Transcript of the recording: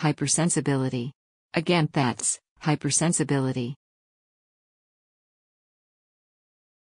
hypersensibility. Again, that's hypersensibility.